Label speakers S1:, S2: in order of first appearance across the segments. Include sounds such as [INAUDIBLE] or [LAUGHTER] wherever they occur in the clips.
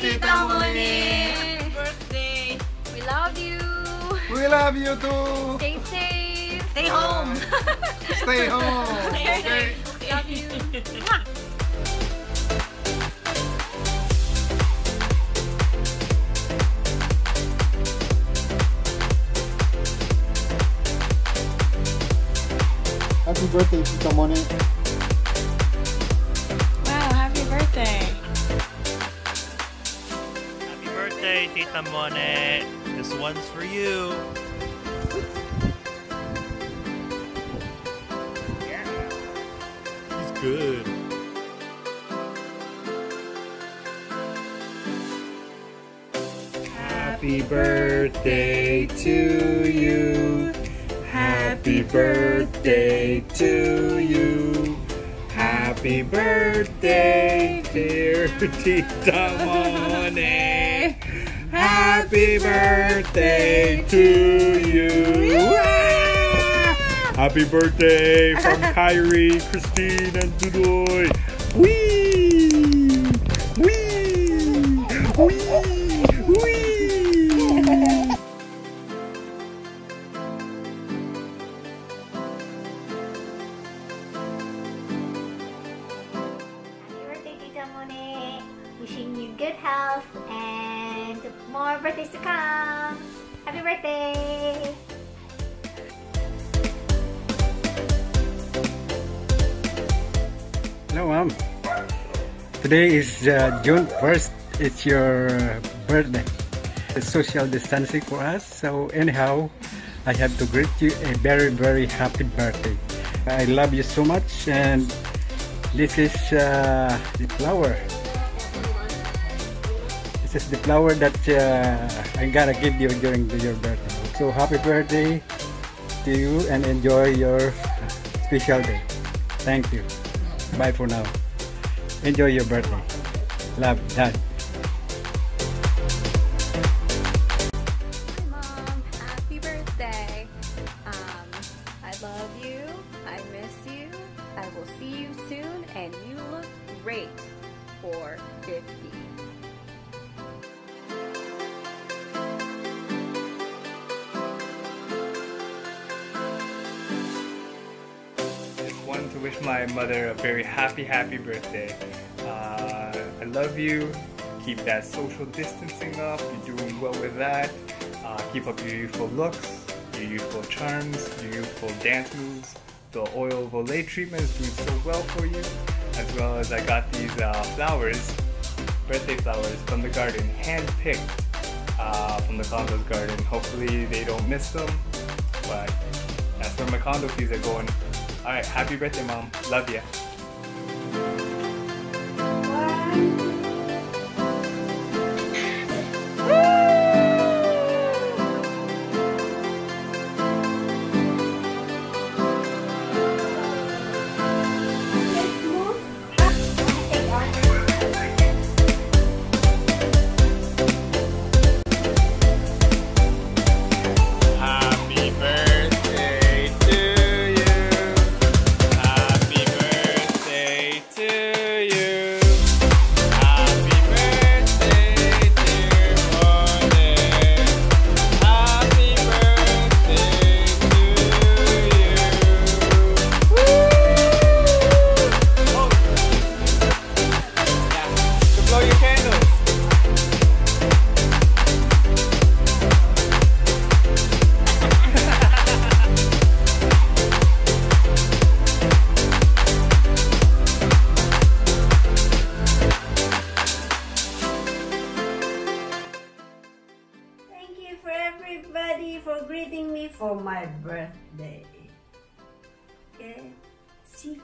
S1: Tita Moni!
S2: birthday!
S1: We love you!
S3: We love you too.
S1: Stay safe!
S2: Stay home!
S3: Stay home. [LAUGHS] Okay.
S1: Love you!
S3: Happy birthday, Tita Moni.
S4: Tita Monet. This one's for you. Yeah. He's good. Happy birthday to you. Happy birthday to you. Happy birthday, dear [LAUGHS] Tita Monet. Happy birthday to you. Ah! Happy birthday from [LAUGHS] Kyrie, Christine, and Dudoy. Wee! Wee! Wee! Wee!
S5: Happy birthday, Tita Mone. Wishing you good health and more birthdays to come. Happy birthday!
S6: Hello, ma'am. Today is uh, June 1st. It's your birthday. It's social distancing for us. So anyhow, I have to greet you a very, very happy birthday. I love you so much and this is uh, the flower. This is the flower that uh, I'm gonna give you during your birthday. So happy birthday to you and enjoy your special day. Thank you. Bye for now. Enjoy your birthday. Love, Dad.
S1: Mom. Happy birthday. Um, I love you. I miss you. I will see you soon, and you look great for 50.
S4: Wish my mother a very happy, happy birthday. Uh, I love you. Keep that social distancing up. You're doing well with that. Uh, keep up your youthful looks, your youthful charms, your youthful dance moves. The oil Olay treatment is doing so well for you. As well as I got these uh, flowers, birthday flowers from the garden, hand-picked uh, from the condo's garden. Hopefully they don't miss them, but that's where my condo fees are going. All right, happy birthday, mom. Love ya. Happy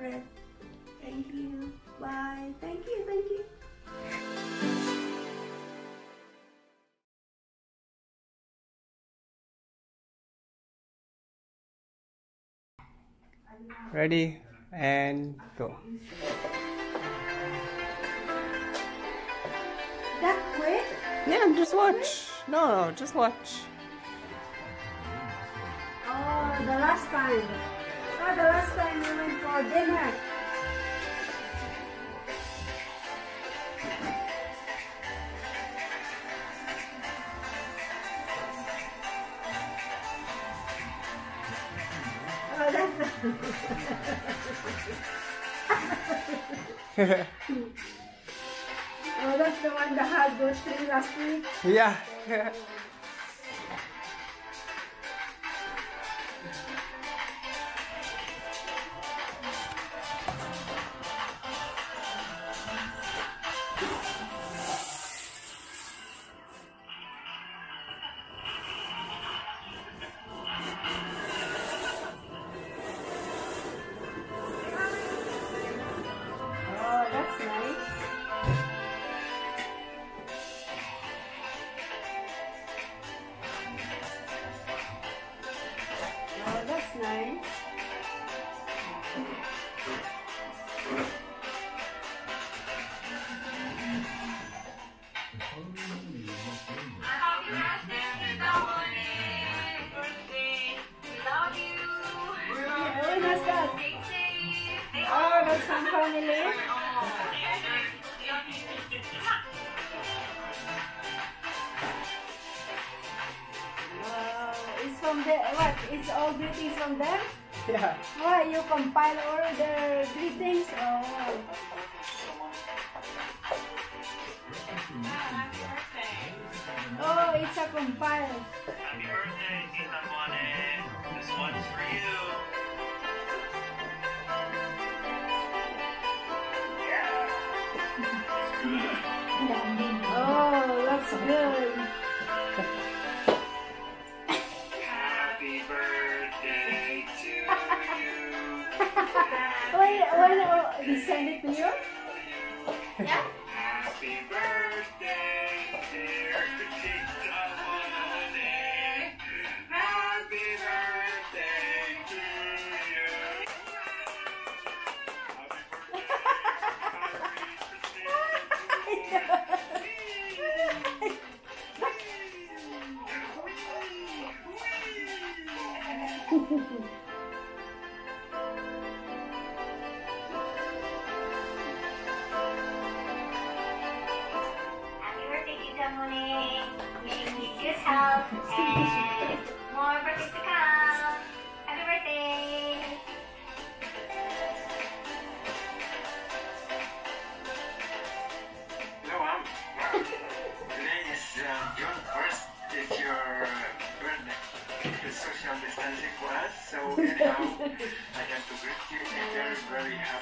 S2: Secret. Thank you. Bye. Thank you. Thank you.
S4: Ready and go.
S2: That quick?
S4: Yeah, just watch. No, no, just watch.
S2: Oh, the last time for the last time we went for dinner. [LAUGHS] oh, that's the one that had goes through last week.
S7: Yeah.
S2: Nice. From the what? It's all greetings from them.
S7: Yeah.
S2: What you compile all the greetings? Oh, oh, it's a compile.
S4: Happy birthday, Tita Mone. This one's for you. [LAUGHS]
S2: Oh, that's good. Oh, he it to you?
S4: Happy birthday, dear Tita Mone. Happy birthday to you. Happy birthday. [LAUGHS]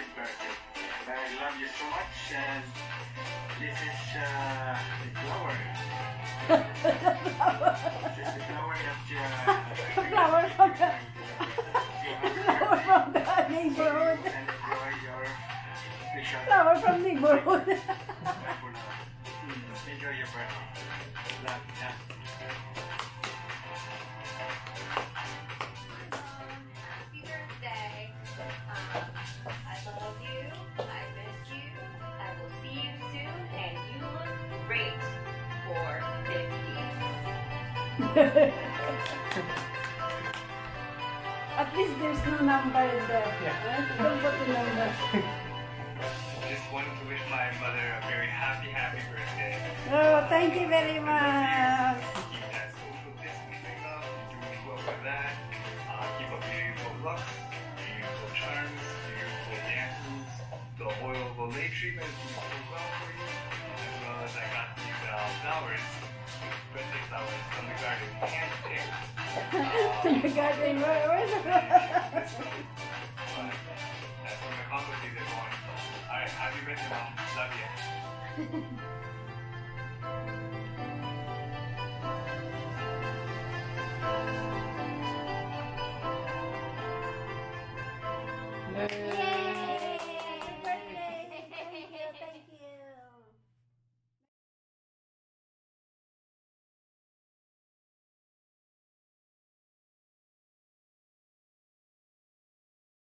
S5: happy birthday.
S4: I love you so much, and this is uh, the flower. [LAUGHS] this is the flower that uh, [LAUGHS]
S2: Flower from the, [LAUGHS] flower from the neighborhood.
S4: and enjoy your special
S2: Flower from neighborhood.
S4: Enjoy your birthday. Love, yeah.
S2: At least there's no number in there. Right? Don't put the number.
S7: Just wanted to wish my mother a very happy, happy birthday.
S2: Oh, thank you very much.
S7: Keep that social distancing up. You're doing well with that. Uh, keep up your looks, your charms, your youthful. The oil of treatment is doing so well for you. As well as I got these uh, flowers,
S2: You it. Where, where's the
S7: this week. But that's where my faculties are going. Alright, happy birthday, mom. Love you. [LAUGHS]